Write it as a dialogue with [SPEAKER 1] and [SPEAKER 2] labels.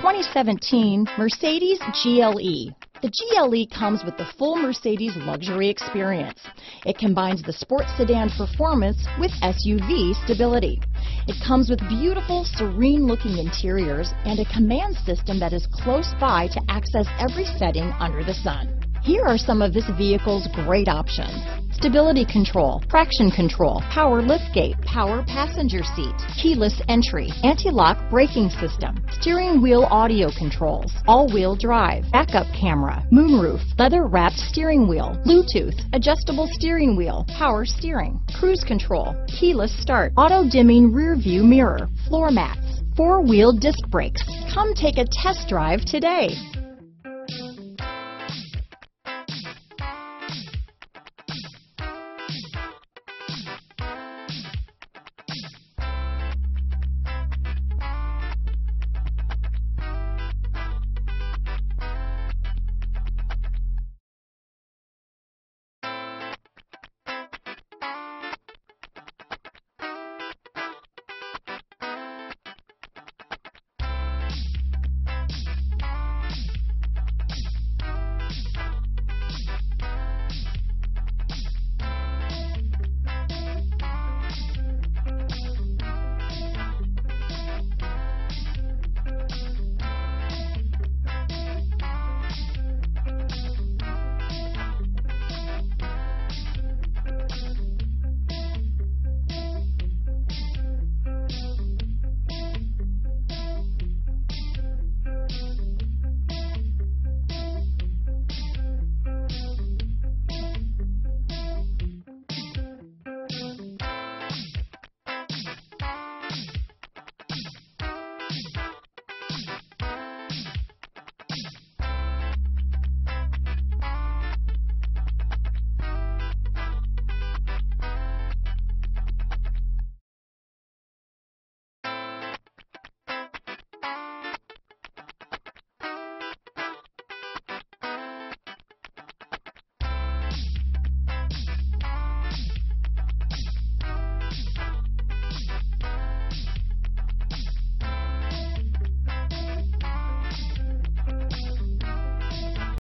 [SPEAKER 1] 2017 Mercedes GLE. The GLE comes with the full Mercedes luxury experience. It combines the sports sedan performance with SUV stability. It comes with beautiful, serene looking interiors and a command system that is close by to access every setting under the sun. Here are some of this vehicle's great options. Stability control, traction control, power liftgate, power passenger seat, keyless entry, anti-lock braking system, steering wheel audio controls, all-wheel drive, backup camera, moonroof, leather wrapped steering wheel, Bluetooth, adjustable steering wheel, power steering, cruise control, keyless start, auto dimming rear view mirror, floor mats, four wheel disc brakes. Come take a test drive today.